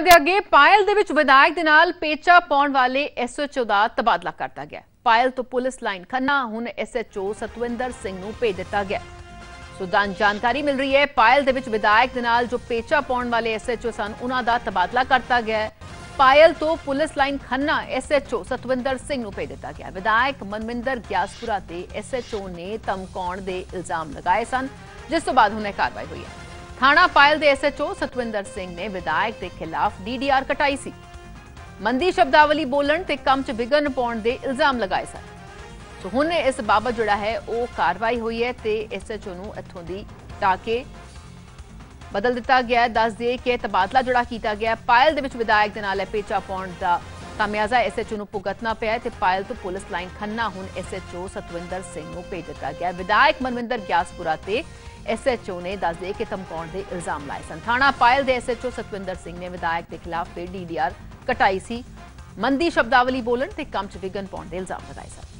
ਦੇ ਅੱਗੇ ਪਾਇਲ ਦੇ ਵਿੱਚ ਵਿਧਾਇਕ ਦੇ ਨਾਲ ਪੇਚਾ ਪਾਉਣ ਵਾਲੇ ਐਸਐਚਓ ਦਾ ਤਬਾਦਲਾ ਕਰਤਾ ਗਿਆ। ਪਾਇਲ ਤੋਂ ਪੁਲਿਸ ਲਾਈਨ ਖੰਨਾ, ਹੁਣ ਐਸਐਚਓ ਸਤਵਿੰਦਰ ਸਿੰਘ ਨੂੰ ਭੇਜ ਦਿੱਤਾ ਗਿਆ। ਸੋ ਜਾਣਕਾਰੀ ਮਿਲ ਰਹੀ ਹੈ, ਪਾਇਲ ਦੇ ਵਿੱਚ ਵਿਧਾਇਕ ਦੇ ਨਾਲ ਜੋ ਪੇਚਾ ਪਾਉਣ ਵਾਲੇ ਐਸਐਚਓ ਸਨ, ਉਹਨਾਂ ਦਾ ਤਬਾਦਲਾ ਕਰਤਾ ਗਿਆ ਪਾਇਲ ਤੋਂ police line Khanna SHO Satvinder Singh ਨੂੰ ਭੇਜ ਦਿੱਤਾ ਗਿਆ। ਵਿਧਾਇਕ ਮਨਮਿੰਦਰ ਗਿਆਸਪੁਰਾ ਤੇ ਐਸਐਚਓ ਨੇ ਧਮਕਾਉਣ ਦੇ ਇਲਜ਼ਾਮ ਲਗਾਏ ਸਨ, ਜਿਸ ਤੋਂ ਬਾਅਦ ਹੁਣ ਇਹ ਕਾਰਵਾਈ ਹੋਈ ਹੈ। ਥਾਣਾ ਪਾਇਲ ਦੇ ਐਸਐਚਓ ਸਤਵਿੰਦਰ ਸਿੰਘ ਨੇ ਵਿਧਾਇਕ ਦੇ ਖਿਲਾਫ ਡੀਡੀਆਰ ਕਟਾਈ ਸੀ। ਮੰਦੀ ਸ਼ਬਦਾਵਲੀ ਬੋਲਣ ਤੇ ਕੰਮ 'ਚ ਵਿਗਨ ਪਾਉਣ ਦੇ ਇਲਜ਼ਾਮ ਲਗਾਏ ਸਨ। ਸੋ ਹੁਣ ਇਸ ਬਾਬਤ ਜਿਹੜਾ ਹੈ, ਉਹ ਕਾਰਵਾਈ ਹੋਈ ਹੈ ਤੇ ਐਸਐਚਓ ਨੂੰ ਇੱਥੋਂ ਦੀ ਹਟਾ ਕੇ ਬਦਲ ਦਿੱਤਾ ਗਿਆ ਹੈ। ਦੱਸ ਦਈਏ ਕਿ ਤਬਾਦਲਾ ਜਿਹੜਾ ਕੀਤਾ ਗਿਆ ਪਾਇਲ ਦੇ ਵਿੱਚ ਵਿਧਾਇਕ ਦੇ ਨਾਲ ਹੈ ਪੇਚਾ ਪਾਉਣ ਦਾ ਖਾਮਿਆਜ਼ਾ ਐਸਐਚਓ ਨੂੰ ਭੁਗਤਣਾ ਪਿਆ ਤੇ ਪਾਇਲ ਤੋਂ ਪੁਲਿਸ ਲਾਈਨ ਖੰਨਾ ਹੁਣ ਐਸਐਚਓ ਸਤਵਿੰਦਰ ਸਿੰਘ ਨੂੰ ਭੇਜ ਦਿੱਤਾ ਗਿਆ ਵਿਧਾਇਕ ਮਨਵਿੰਦਰ ਗਿਆਸਪੁਰਾ ਤੇ ਐਸਐਚਓ ਨੇ ਦੱਸ ਦਈਏ ਕਿ ਧਮਕਾਉਣ ਦੇ ਇਲਜ਼ਾਮ ਲਾਏ ਸਨ। ਥਾਣਾ ਪਾਇਲ ਦੇ ਐਸਐਚਓ ਸਤਵਿੰਦਰ ਸਿੰਘ ਨੇ ਵਿਧਾਇਕ ਦੇ ਖਿਲਾਫ ਫਿਰ ਡੀਡੀਆਰ ਕਟਾਈ ਸੀ। ਮੰਦੀ ਸ਼ਬਦਾਵਲੀ ਬੋਲਣ ਤੇ ਕੰਮ 'ਚ ਵਿਗਨ ਪਾਉਣ ਦੇ ਇਲਜ਼ਾਮ ਲਗਾਏ ਸਨ।